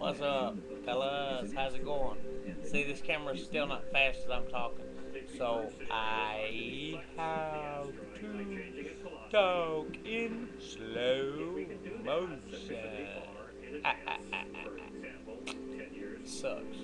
What's up, fellas? How's it going? See, this camera's still not fast as I'm talking, so I have to talk in slow motion. Ah, ah, ah, ah, ah. Sucks.